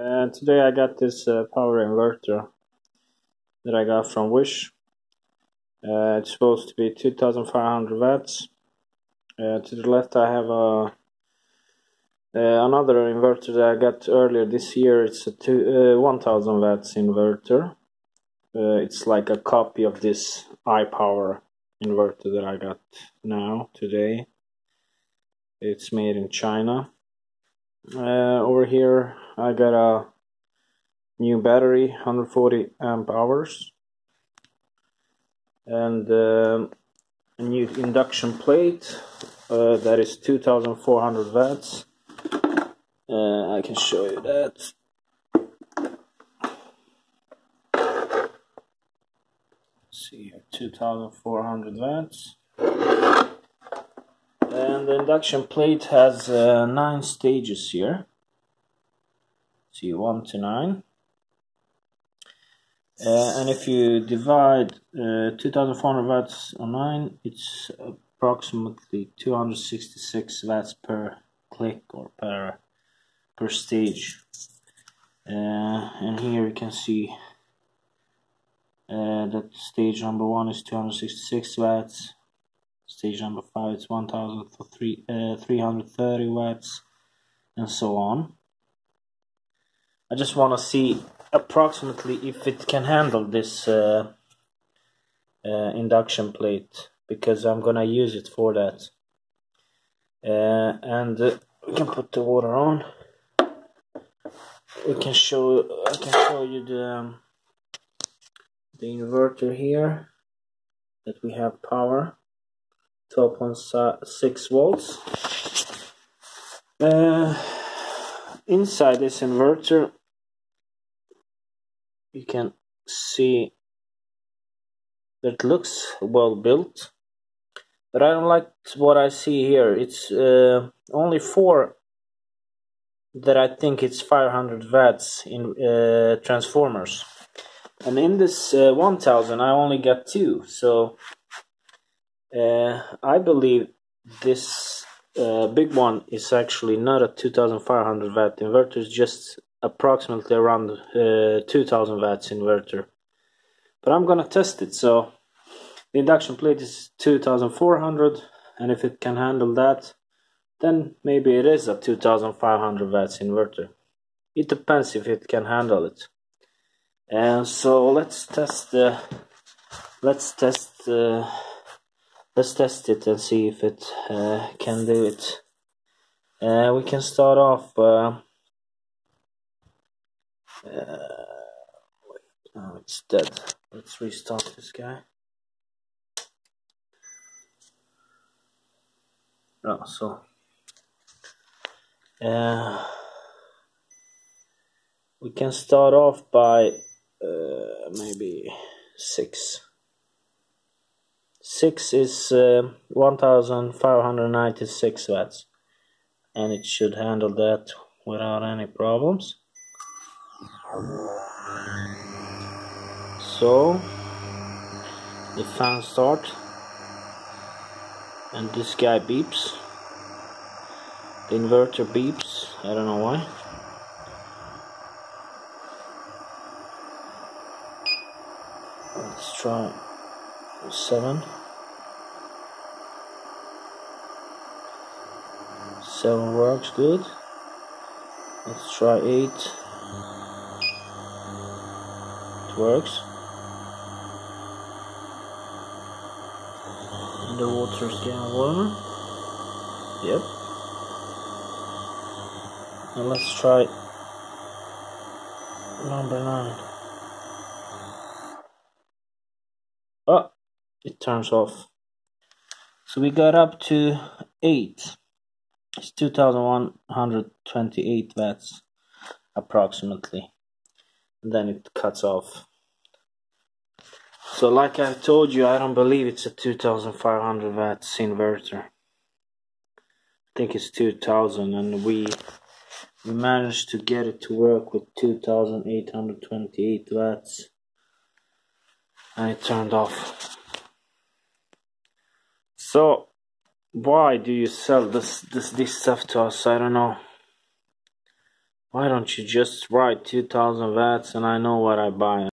And today I got this uh, power inverter that I got from Wish. Uh, it's supposed to be 2500 watts. Uh, to the left I have a uh, another inverter that I got earlier this year. It's a two, uh, 1000 watts inverter. Uh, it's like a copy of this iPower inverter that I got now today. It's made in China. Uh, over here I got a new battery 140 amp hours. And uh, a new induction plate uh, that is 2400 watts. Uh, I can show you that. See here 2400 watts. And the induction plate has uh, nine stages here see 1 to 9 uh, and if you divide uh, 2400 watts on 9 it's approximately 266 watts per click or per per stage. Uh, and here you can see uh, that stage number 1 is 266 watts. Stage number 5 is 1330 uh, watts and so on I just want to see approximately if it can handle this uh, uh, induction plate because I'm gonna use it for that. Uh, and uh, we can put the water on. We can show I can show you the um, the inverter here that we have power 12.6 volts. Uh, inside this inverter you can see that looks well built but I don't like what I see here. It's uh, only four that I think it's 500 watts in uh, transformers. And in this uh, 1000 I only got two so uh, I believe this uh, big one is actually not a 2500 watt inverter it's just approximately around uh, 2000 watts inverter. But I'm gonna test it so the induction plate is 2400 and if it can handle that then maybe it is a 2500 watts inverter. It depends if it can handle it. And so let's test the let's test uh, let's test it and see if it uh, can do it. Uh, we can start off uh, uh, oh, it's dead. Let's restart this guy. Oh, so uh, we can start off by uh, maybe six. Six is uh, 1596 watts, and it should handle that without any problems. So the fan start and this guy beeps. The inverter beeps, I don't know why. Let's try seven. Seven works good. Let's try eight works. The water is getting warmer. Yep. And let's try number nine. Oh, it turns off. So we got up to eight. It's 2128 watts approximately. And then it cuts off. So like I told you, I don't believe it's a 2500 watts inverter. I think it's 2000 and we we managed to get it to work with 2828 watts and it turned off. So why do you sell this this this stuff to us? I don't know. Why don't you just write 2000 watts and I know what I buy?